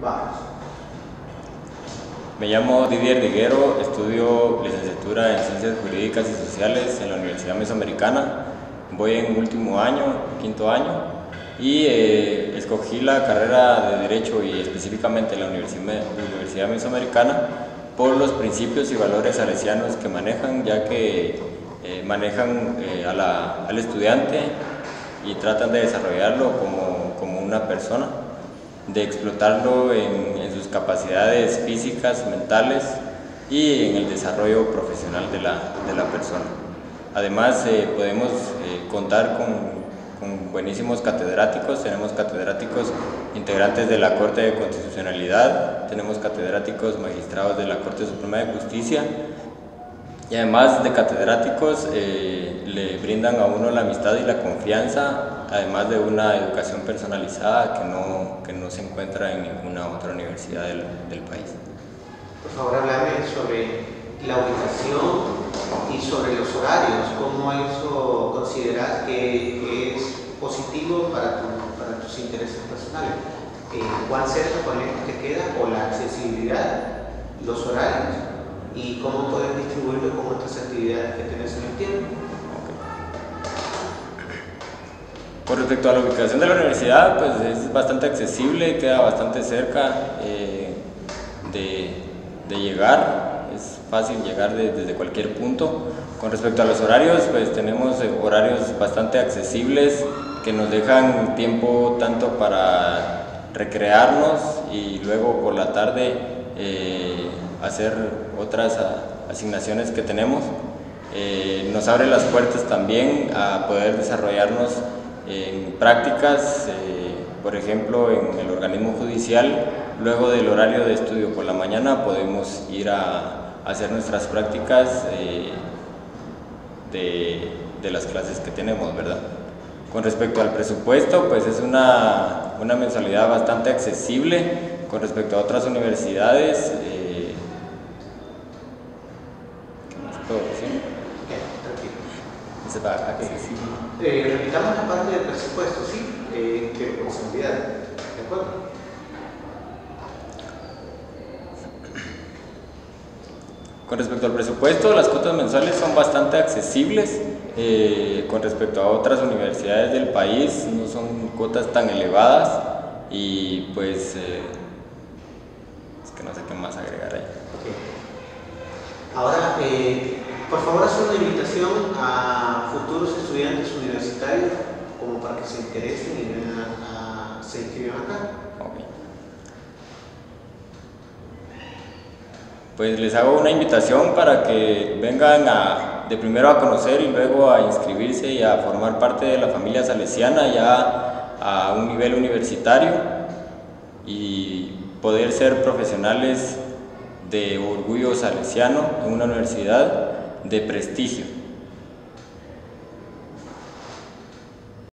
Vamos. Me llamo Didier Diguero, estudio licenciatura en Ciencias Jurídicas y Sociales en la Universidad Mesoamericana. Voy en último año, quinto año, y eh, escogí la carrera de Derecho y específicamente la Universidad Mesoamericana por los principios y valores salesianos que manejan, ya que eh, manejan eh, al estudiante y tratan de desarrollarlo como, como una persona de explotarlo en, sus capacidades físicas, mentales y en el desarrollo profesional de la, de la persona. Además, eh, podemos eh, contar con, con, buenísimos catedráticos, tenemos catedráticos integrantes de la Corte de Constitucionalidad, tenemos catedráticos magistrados de la Corte Suprema de Justicia y además de catedráticos eh, le brindan a uno la amistad y la confianza, además de una educación personalizada que no, que no se encuentra en ninguna otra universidad del, del país. Por favor, háblame sobre la ubicación y sobre los horarios. ¿Cómo eso consideras que es positivo para, para tus intereses personales? Eh, ¿Cuán cerca, cuán lejos te queda? ¿O la accesibilidad? ¿Los horarios? y cómo puedes distribuirlo con otras actividades que tienes en el tiempo. Con respecto a la ubicación de la universidad, pues es bastante accesible, queda bastante cerca eh, de, de, llegar, es fácil llegar desde cualquier punto. Con respecto a los horarios, pues tenemos eh, horarios bastante accesibles que nos dejan tiempo tanto para recrearnos y luego por la tarde eh, hacer otras asignaciones que tenemos. Eh, nos abre las puertas también a poder desarrollarnos en prácticas, eh, por ejemplo, en el organismo judicial, luego del horario de estudio por la mañana podemos ir a, hacer nuestras prácticas eh, de, las clases que tenemos, ¿verdad? Con respecto al presupuesto, pues es una, una mensualidad bastante accesible con respecto a otras universidades. Eh, repitamos la parte del presupuesto, ¿sí? Eh, que posibilidad, ¿de acuerdo? Con respecto al presupuesto, las cuotas mensuales son bastante accesibles. Eh, con respecto a otras universidades del país, no son cuotas tan elevadas y pues eh, es que no sé qué más agregar ahí. Okay. Ahora, eh, por favor, hacer una invitación a futuros estudiantes universitarios como para que se interesen y a, se inscriban acá. Pues les hago una invitación para que vengan de primero a conocer y luego a inscribirse y a formar parte de la familia salesiana ya a un nivel universitario y poder ser profesionales de orgullo salesiano en una universidad de prestigio.